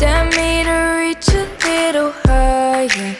dare me to reach a little higher.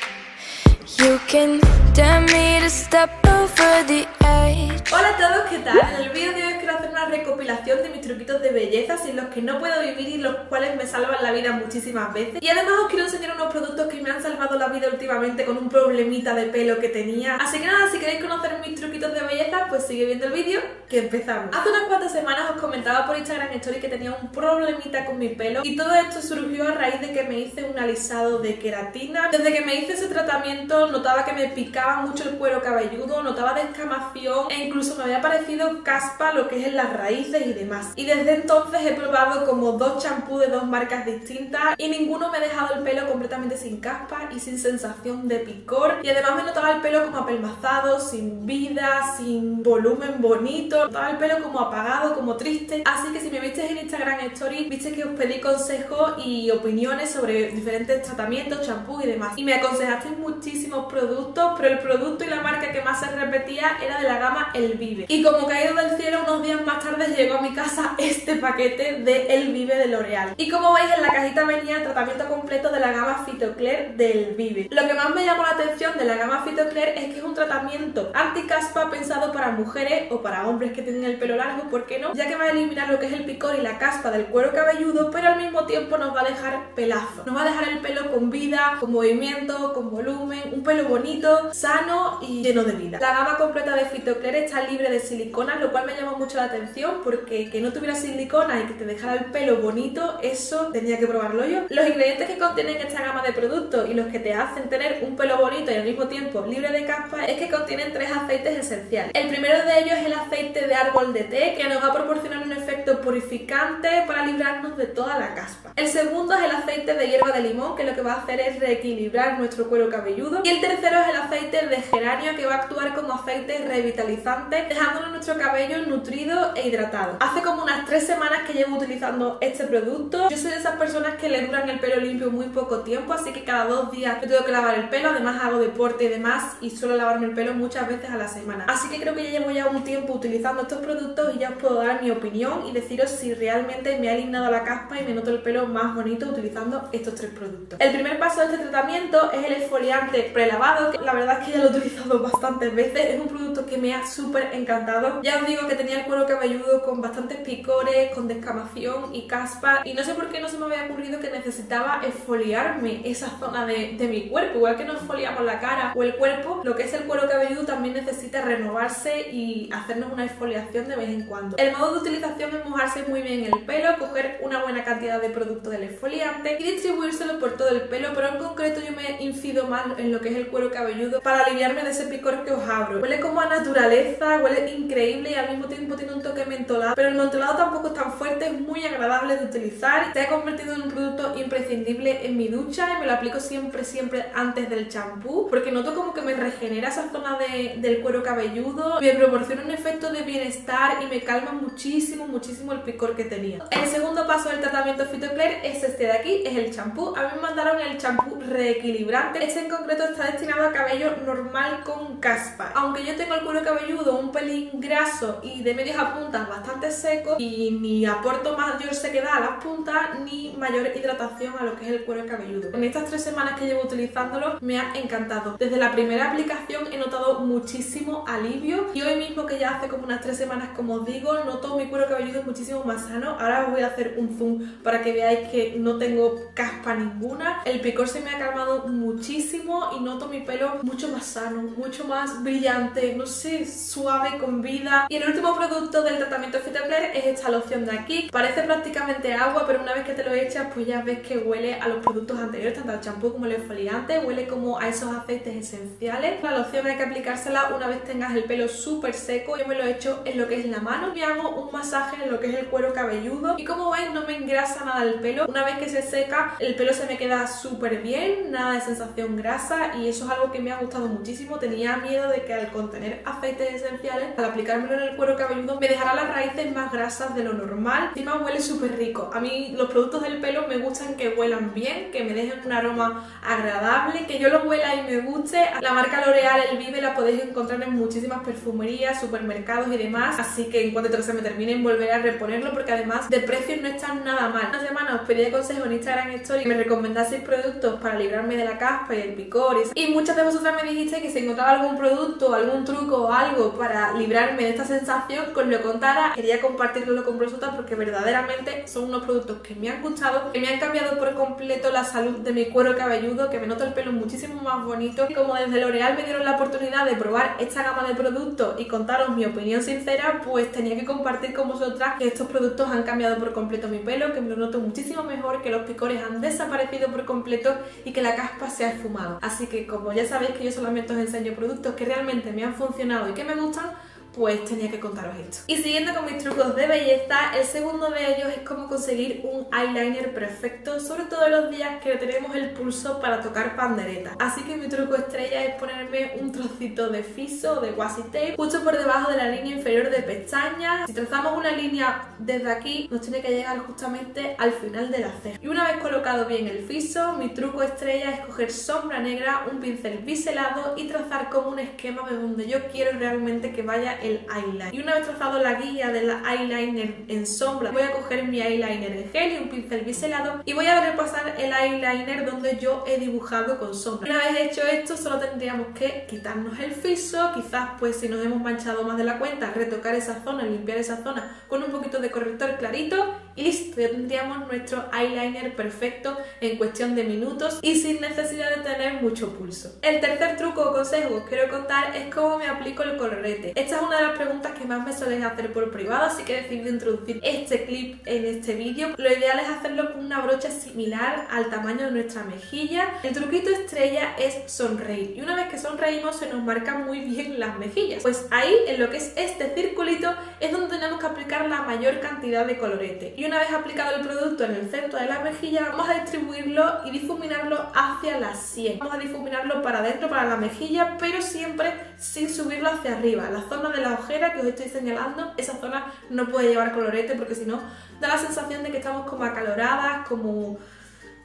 You can dare me to step over the edge. Hola a todos, ¿qué tal? El vídeo de hoy una recopilación de mis truquitos de belleza sin los que no puedo vivir y los cuales me salvan la vida muchísimas veces. Y además os quiero enseñar unos productos que me han salvado la vida últimamente con un problemita de pelo que tenía. Así que nada, si queréis conocer mis truquitos de belleza, pues sigue viendo el vídeo que empezamos. Hace unas cuantas semanas os comentaba por Instagram Story que tenía un problemita con mi pelo y todo esto surgió a raíz de que me hice un alisado de queratina. Desde que me hice ese tratamiento notaba que me picaba mucho el cuero cabelludo, notaba descamación e incluso me había parecido caspa lo que es en raíces y demás. Y desde entonces he probado como dos champús de dos marcas distintas y ninguno me ha dejado el pelo completamente sin caspa y sin sensación de picor. Y además me notaba el pelo como apelmazado, sin vida, sin volumen bonito. Notaba el pelo como apagado, como triste. Así que si me visteis en Instagram Story, viste que os pedí consejos y opiniones sobre diferentes tratamientos, champús y demás. Y me aconsejasteis muchísimos productos, pero el producto y la marca que más se repetía era de la gama El Vive. Y como caído del cielo, unos días más tarde llegó a mi casa este paquete de El Vive de L'Oreal. Y como veis en la cajita venía el tratamiento completo de la gama Phytoclear del Vive. Lo que más me llamó la atención de la gama Phytoclear es que es un tratamiento anti-caspa pensado para mujeres o para hombres que tienen el pelo largo, ¿por qué no? Ya que va a eliminar lo que es el picor y la caspa del cuero cabelludo, pero al mismo tiempo nos va a dejar pelazo. Nos va a dejar el pelo con vida, con movimiento, con volumen, un pelo bonito, sano y lleno de vida. La gama completa de Phytoclear está libre de silicona, lo cual me llamó mucho la atención porque que no tuviera silicona y que te dejara el pelo bonito, eso tenía que probarlo yo. Los ingredientes que contienen esta gama de productos y los que te hacen tener un pelo bonito y al mismo tiempo libre de caspa es que contienen tres aceites esenciales. El primero de ellos es el aceite de árbol de té que nos va a proporcionar un efecto purificante para librarnos de toda la caspa. El segundo es el aceite de hierba de limón que lo que va a hacer es reequilibrar nuestro cuero cabelludo. Y el tercero es el aceite de geranio que va a actuar como aceite revitalizante dejándonos nuestro cabello nutrido e hidratado. Hace como unas tres semanas que llevo utilizando este producto. Yo soy de esas personas que le duran el pelo limpio muy poco tiempo, así que cada dos días me tengo que lavar el pelo. Además hago deporte y demás y suelo lavarme el pelo muchas veces a la semana. Así que creo que ya llevo ya un tiempo utilizando estos productos y ya os puedo dar mi opinión y deciros si realmente me ha eliminado la caspa y me noto el pelo más bonito utilizando estos tres productos. El primer paso de este tratamiento es el exfoliante prelavado, que la verdad es que ya lo he utilizado bastantes veces. Es un producto que me ha súper encantado. Ya os digo que tenía el cuero cabelludo con bastantes picores, con descamación y caspa y no sé por qué no se me había ocurrido que necesitaba exfoliarme esa zona de, de mi cuerpo, igual que nos exfoliamos la cara o el cuerpo, lo que es el cuero cabelludo también necesita renovarse y hacernos una exfoliación de vez en cuando. El modo de utilización mojarse muy bien el pelo, coger una buena cantidad de producto del exfoliante y distribuírselo por todo el pelo, pero en concreto yo me incido más en lo que es el cuero cabelludo para aliviarme de ese picor que os abro. Huele como a naturaleza, huele increíble y al mismo tiempo tiene un toque mentolado, pero el mentolado tampoco es tan fuerte, es muy agradable de utilizar. Se ha convertido en un producto imprescindible en mi ducha y me lo aplico siempre, siempre antes del champú, porque noto como que me regenera esa zona de, del cuero cabelludo, me proporciona un efecto de bienestar y me calma muchísimo, muchísimo el picor que tenía. El segundo paso del tratamiento Phytoclear es este de aquí, es el champú. A mí me mandaron el champú reequilibrante. Este en concreto está destinado a cabello normal con caspa. Aunque yo tengo el cuero cabelludo un pelín graso y de medias a puntas bastante seco y ni aporto mayor sequedad a las puntas ni mayor hidratación a lo que es el cuero cabelludo. En estas tres semanas que llevo utilizándolo me ha encantado. Desde la primera aplicación he notado muchísimo alivio y hoy mismo que ya hace como unas tres semanas como os digo noto mi cuero cabelludo muchísimo más sano. Ahora os voy a hacer un zoom para que veáis que no tengo caspa ninguna. El picor se me ha calmado muchísimo y noto mi pelo mucho más sano, mucho más brillante, no sé, suave, con vida. Y el último producto del tratamiento Phytoclear es esta loción de aquí. Parece prácticamente agua, pero una vez que te lo echas, pues ya ves que huele a los productos anteriores, tanto al champú como el exfoliante, huele como a esos aceites esenciales. La loción hay que aplicársela una vez tengas el pelo súper seco. Yo me lo he hecho en lo que es la mano. Me hago un masaje en lo que es el cuero cabelludo y como veis no me engrasa nada el pelo. Una vez que se seca, el pelo se me queda súper bien, nada de sensación grasa y eso es algo que me ha gustado muchísimo. Tenía miedo de que al contener aceites esenciales, al aplicármelo en el cuero cabelludo, me dejara las raíces más grasas de lo normal. Encima huele súper rico. A mí los productos del pelo me gustan que huelan bien, que me dejen un aroma agradable, que yo lo huela y me guste. La marca L'Oreal El Vive la podéis encontrar en muchísimas perfumerías, supermercados y demás, así que en cuanto se me terminen volveré a reponerlo porque además de precios no están nada mal. Una semana os pedí consejo en Instagram Story y me recomendaseis productos para librarme de la caspa y el picor y, muchas de vosotras me dijiste que si encontraba algún producto, algún truco o algo para librarme de esta sensación, que os lo contara, quería compartirlo con vosotras porque verdaderamente son unos productos que me han gustado, que me han cambiado por completo la salud de mi cuero cabelludo, que me noto el pelo muchísimo más bonito. Y como desde L'Oreal me dieron la oportunidad de probar esta gama de productos y contaros mi opinión sincera, pues tenía que compartir con vosotras que estos productos han cambiado por completo mi pelo, que me lo noto muchísimo mejor, que los picores han desaparecido por completo y que la caspa se ha esfumado. Así que como ya sabéis que yo solamente os enseño productos que realmente me han funcionado y que me gustan, pues tenía que contaros esto. Y siguiendo con mis trucos de belleza, el segundo de ellos es cómo conseguir un eyeliner perfecto, sobre todo los días que tenemos el pulso para tocar pandereta. Así que mi truco estrella es ponerme un trocito de fiso de washi tape justo por debajo de la línea inferior de pestañas. Si trazamos una línea desde aquí, nos tiene que llegar justamente al final de la ceja. Y una vez colocado bien el fiso, mi truco estrella es coger sombra negra, un pincel biselado y trazar como un esquema de donde yo quiero realmente que vaya el eyeliner. Y una vez trazado la guía del eyeliner en sombra, voy a coger mi eyeliner en gel y un pincel biselado y voy a repasar el eyeliner donde yo he dibujado con sombra. Una vez hecho esto, solo tendríamos que quitarnos el fiso, quizás pues si nos hemos manchado más de la cuenta, retocar esa zona, limpiar esa zona con un poquito de corrector clarito y listo, ya tendríamos nuestro eyeliner perfecto en cuestión de minutos y sin necesidad de tener mucho pulso. El tercer truco o consejo que os quiero contar es cómo me aplico el colorete. Esta es una de las preguntas que más me suelen hacer por privado, así que decidí introducir este clip en este vídeo. Lo ideal es hacerlo con una brocha similar al tamaño de nuestra mejilla. El truquito estrella es sonreír y una vez que sonreímos se nos marcan muy bien las mejillas. Pues ahí, en lo que es este circulito, es donde tenemos que aplicar la mayor cantidad de colorete. Y una vez aplicado el producto en el centro de la mejilla, vamos a distribuirlo y difuminarlo hacia la sien. Vamos a difuminarlo para adentro, para la mejilla, pero siempre sin subirlo hacia arriba. La zona de la ojera que os estoy señalando, esa zona no puede llevar colorete porque si no da la sensación de que estamos como acaloradas, como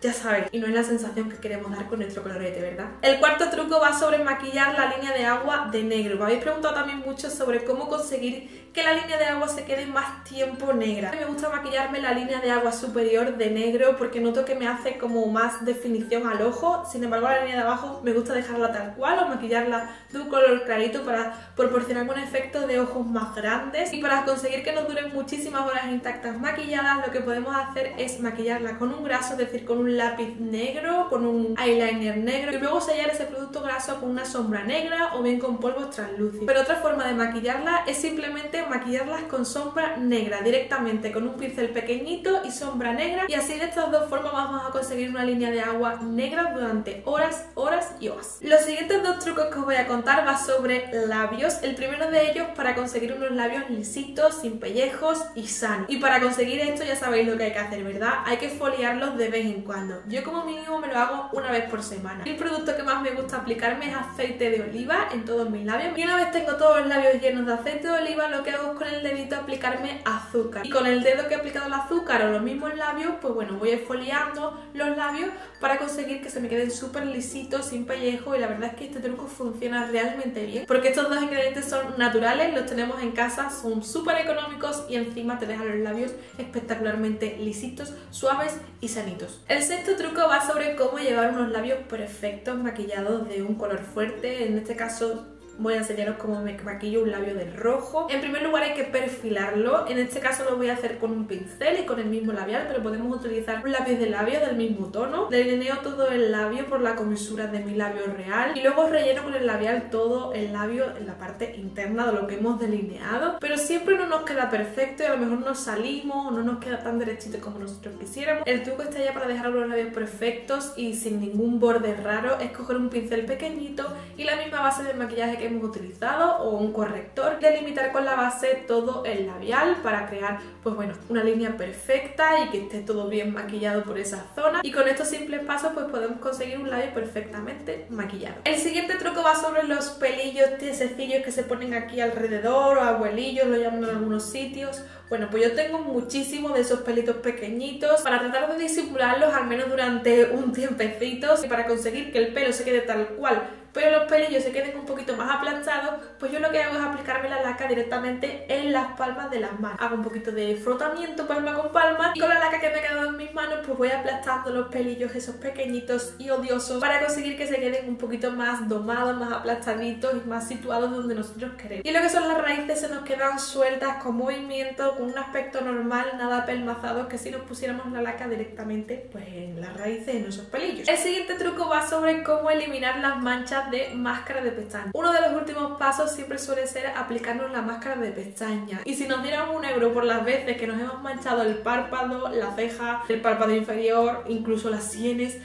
ya sabéis, y no es la sensación que queremos dar con nuestro colorete, ¿verdad? El cuarto truco va sobre maquillar la línea de agua de negro. Me habéis preguntado también mucho sobre cómo conseguir que la línea de agua se quede más tiempo negra. Me gusta maquillarme la línea de agua superior de negro porque noto que me hace como más definición al ojo. Sin embargo, la línea de abajo me gusta dejarla tal cual o maquillarla de un color clarito para proporcionar un efecto de ojos más grandes. Y para conseguir que nos duren muchísimas horas intactas maquilladas, lo que podemos hacer es maquillarla con un graso, es decir, con un lápiz negro, con un eyeliner negro y luego sellar ese producto graso con una sombra negra o bien con polvos translúcidos. Pero otra forma de maquillarla es simplemente maquillarlas con sombra negra directamente con un pincel pequeñito y sombra negra y así de estas dos formas vamos a conseguir una línea de agua negra durante horas, horas y horas. Los siguientes dos trucos que os voy a contar va sobre labios. El primero de ellos para conseguir unos labios lisitos, sin pellejos y sanos. Y para conseguir esto ya sabéis lo que hay que hacer, ¿verdad? Hay que foliarlos de vez en cuando. Yo como mínimo me lo hago una vez por semana. El producto que más me gusta aplicarme es aceite de oliva en todos mis labios. Y una vez tengo todos los labios llenos de aceite de oliva, lo que hago es con el dedito aplicarme azúcar. Y con el dedo que he aplicado el azúcar o los mismos labios, pues bueno, voy esfoliando los labios para conseguir que se me queden súper lisitos, sin pellejo. Y la verdad es que este truco funciona realmente bien. Porque estos dos ingredientes son naturales, los tenemos en casa, son súper económicos y encima te dejan los labios espectacularmente lisitos, suaves y sanitos. El sexto truco va sobre cómo llevar unos labios perfectos maquillados de un color fuerte, en este caso voy a enseñaros cómo me maquillo un labio de rojo. En primer lugar hay que perfilarlo, en este caso lo voy a hacer con un pincel y con el mismo labial, pero podemos utilizar un lápiz de labio del mismo tono. Delineo todo el labio por la comisura de mi labio real y luego relleno con el labial todo el labio en la parte interna de lo que hemos delineado, pero siempre no nos queda perfecto y a lo mejor nos salimos o no nos queda tan derechito como nosotros quisiéramos. El truco está ya para dejar los labios perfectos y sin ningún borde raro es coger un pincel pequeñito y la misma base de maquillaje que hemos utilizado o un corrector, delimitar con la base todo el labial para crear pues bueno, una línea perfecta y que esté todo bien maquillado por esa zona y con estos simples pasos pues podemos conseguir un labio perfectamente maquillado. El siguiente truco va sobre los pelillos sencillos que se ponen aquí alrededor o abuelillos, lo llaman en algunos sitios Bueno, pues yo tengo muchísimos de esos pelitos pequeñitos para tratar de disimularlos al menos durante un tiempecito y para conseguir que el pelo se quede tal cual pero los pelillos se queden un poquito más aplastados, pues yo lo que hago es aplicarme la laca directamente en las palmas de las manos. Hago un poquito de frotamiento palma con palma y con la laca que me ha quedado en mis manos pues voy aplastando los pelillos esos pequeñitos y odiosos para conseguir que se queden un poquito más domados, más aplastaditos y más situados donde nosotros queremos. Y lo que son las raíces se nos quedan sueltas con movimiento, con un aspecto normal, nada pelmazado que si nos pusiéramos la laca directamente pues en las raíces, en esos pelillos. El siguiente truco va sobre cómo eliminar las manchas de máscara de pestaña. Uno de los últimos pasos siempre suele ser aplicarnos la máscara de pestaña. Y si nos dieran un euro por las veces que nos hemos manchado el párpado, la ceja, el párpado inferior, incluso las sienes,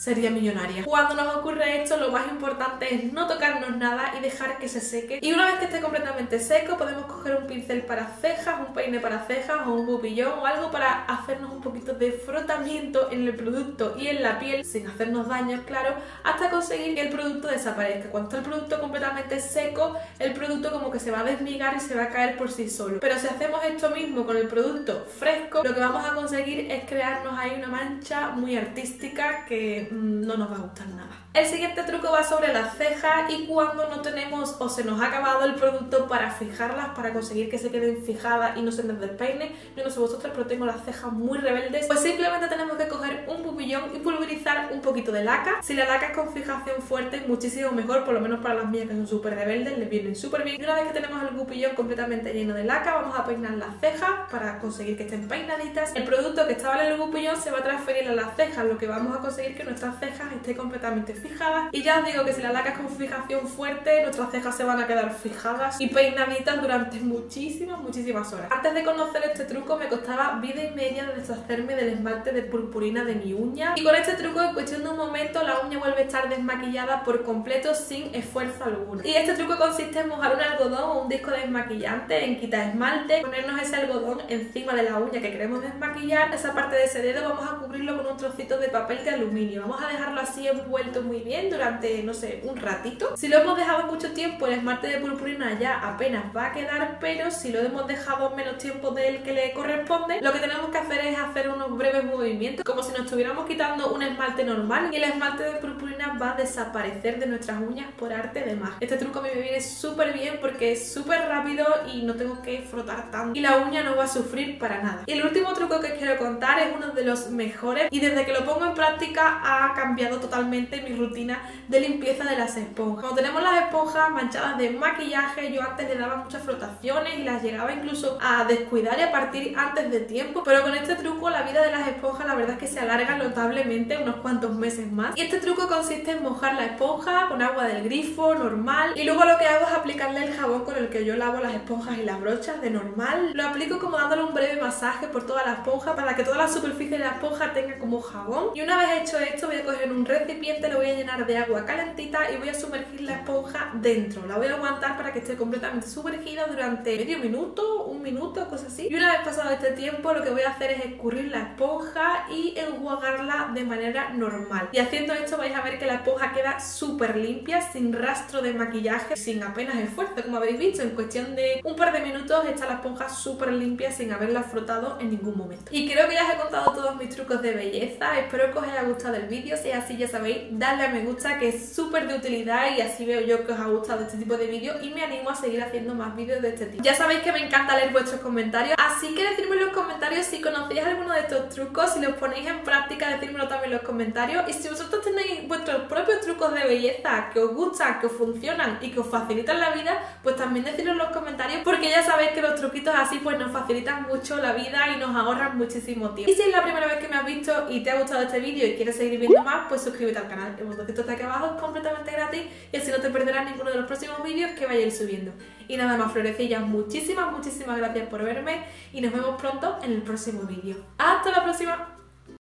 sería millonaria. Cuando nos ocurre esto, lo más importante es no tocarnos nada y dejar que se seque. Y una vez que esté completamente seco, podemos coger un pincel para cejas, un peine para cejas o un bubillón o algo para hacernos un poquito de frotamiento en el producto y en la piel sin hacernos daño, claro, hasta conseguir que el producto desaparezca. Cuando está el producto completamente seco, el producto como que se va a desmigar y se va a caer por sí solo. Pero si hacemos esto mismo con el producto fresco, lo que vamos a conseguir es crearnos ahí una mancha muy artística que no nos va a gustar nada. El siguiente truco va sobre las cejas y cuando no tenemos o se nos ha acabado el producto para fijarlas, para conseguir que se queden fijadas y no se nos despeine, yo no sé vosotros, pero tengo las cejas muy rebeldes, pues simplemente tenemos que coger un bubillón y pulverizar un poquito de laca. Si la laca es con fijación fuerte, muchísimo mejor, por lo menos para las mías que son súper rebeldes, les vienen súper bien. Y una vez que tenemos el bubillón completamente lleno de laca, vamos a peinar las cejas para conseguir que estén peinaditas. El producto que estaba en el bubillón se va a transferir a las cejas, lo que vamos a conseguir que nuestras cejas estén completamente fijadas y ya os digo que si la laca es con fijación fuerte nuestras cejas se van a quedar fijadas y peinaditas durante muchísimas, muchísimas horas. Antes de conocer este truco me costaba vida y media de deshacerme del esmalte de purpurina de mi uña y con este truco en cuestión de un momento la uña vuelve a estar desmaquillada por completo sin esfuerzo alguno. Y este truco consiste en mojar un algodón o un disco desmaquillante en quitar esmalte, ponernos ese algodón encima de la uña que queremos desmaquillar, esa parte de ese dedo vamos a cubrirlo con un trocito de papel de aluminio, vamos a dejarlo así envuelto muy bien durante, no sé, un ratito. Si lo hemos dejado mucho tiempo, el esmalte de purpurina ya apenas va a quedar, pero si lo hemos dejado menos tiempo del que le corresponde, lo que tenemos que hacer es hacer unos breves movimientos, como si nos estuviéramos quitando un esmalte normal y el esmalte de purpurina va a desaparecer de nuestras uñas por arte de magia. Este truco a mí me viene súper bien porque es súper rápido y no tengo que frotar tanto y la uña no va a sufrir para nada. Y el último truco que quiero contar es uno de los mejores y desde que lo pongo en práctica ha cambiado totalmente mi rutina de limpieza de las esponjas. Cuando tenemos las esponjas manchadas de maquillaje, yo antes le daba muchas frotaciones y las llegaba incluso a descuidar y a partir antes de tiempo, pero con este truco la vida de las esponjas la verdad es que se alarga notablemente unos cuantos meses más. Y este truco consiste en mojar la esponja con agua del grifo normal y luego lo que hago es aplicarle el jabón con el que yo lavo las esponjas y las brochas de normal. Lo aplico como dándole un breve masaje por toda la esponja para que toda la superficie de la esponja tenga como jabón. Y una vez hecho esto voy a coger un recipiente, lo voy a llenar de agua calentita y voy a sumergir la esponja dentro. La voy a aguantar para que esté completamente sumergida durante medio minuto, un minuto, cosas así. Y una vez pasado este tiempo lo que voy a hacer es escurrir la esponja y enjuagarla de manera normal. Y haciendo esto vais a ver que la esponja queda súper limpia, sin rastro de maquillaje, sin apenas esfuerzo, como habéis visto. En cuestión de un par de minutos está la esponja súper limpia sin haberla frotado en ningún momento. Y creo que ya os he contado todos mis trucos de belleza. Espero que os haya gustado el vídeo. Si es así ya sabéis, darle a me gusta que es súper de utilidad y así veo yo que os ha gustado este tipo de vídeos y me animo a seguir haciendo más vídeos de este tipo. Ya sabéis que me encanta leer vuestros comentarios, así que decidme en los comentarios si conocéis alguno de estos trucos, si los ponéis en práctica, decírmelo también en los comentarios y si vosotros tenéis vuestros propios trucos de belleza que os gustan, que os funcionan y que os facilitan la vida, pues también decidlo en los comentarios porque ya sabéis que los truquitos así pues nos facilitan mucho la vida y nos ahorran muchísimo tiempo. Y si es la primera vez que me has visto y te ha gustado este vídeo y quieres seguir viendo más, pues suscríbete al canal. El botoncito está aquí abajo es completamente gratis y así no te perderás ninguno de los próximos vídeos que vaya a ir subiendo. Y nada más, florecillas, muchísimas, muchísimas gracias por verme y nos vemos pronto en el próximo vídeo. ¡Hasta la próxima!